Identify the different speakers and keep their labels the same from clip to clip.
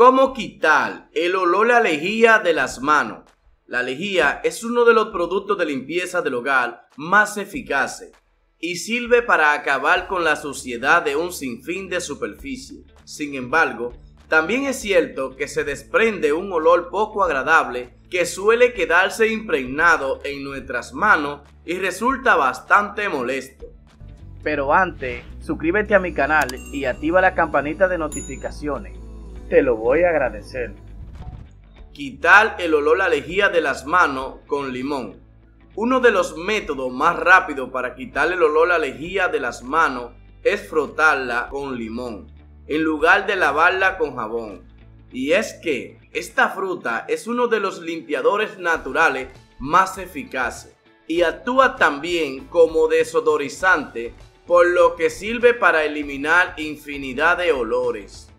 Speaker 1: ¿Cómo quitar el olor a lejía de las manos? La lejía es uno de los productos de limpieza del hogar más eficaces y sirve para acabar con la suciedad de un sinfín de superficie. Sin embargo, también es cierto que se desprende un olor poco agradable que suele quedarse impregnado en nuestras manos y resulta bastante molesto.
Speaker 2: Pero antes, suscríbete a mi canal y activa la campanita de notificaciones. Te lo voy a agradecer.
Speaker 1: Quitar el olor a lejía de las manos con limón. Uno de los métodos más rápidos para quitar el olor a lejía de las manos es frotarla con limón en lugar de lavarla con jabón. Y es que esta fruta es uno de los limpiadores naturales más eficaces y actúa también como desodorizante, por lo que sirve para eliminar infinidad de olores.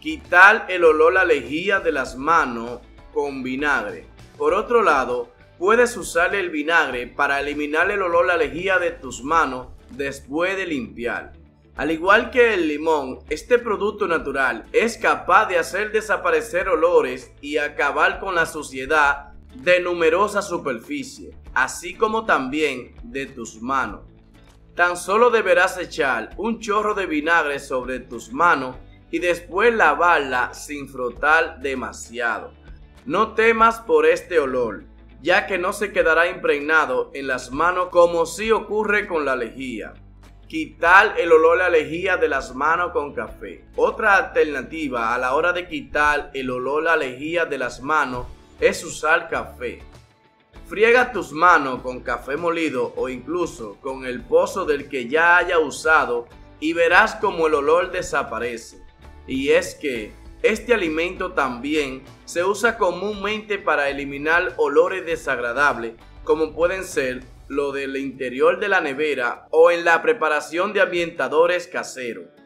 Speaker 1: Quitar el olor a lejía de las manos con vinagre. Por otro lado, puedes usar el vinagre para eliminar el olor a lejía de tus manos después de limpiar. Al igual que el limón, este producto natural es capaz de hacer desaparecer olores y acabar con la suciedad de numerosas superficies, así como también de tus manos. Tan solo deberás echar un chorro de vinagre sobre tus manos y después lavarla sin frotar demasiado. No temas por este olor, ya que no se quedará impregnado en las manos como si ocurre con la lejía. Quitar el olor a lejía de las manos con café. Otra alternativa a la hora de quitar el olor a lejía de las manos es usar café. Friega tus manos con café molido o incluso con el pozo del que ya haya usado y verás como el olor desaparece. Y es que este alimento también se usa comúnmente para eliminar olores desagradables como pueden ser lo del interior de la nevera o en la preparación de ambientadores caseros.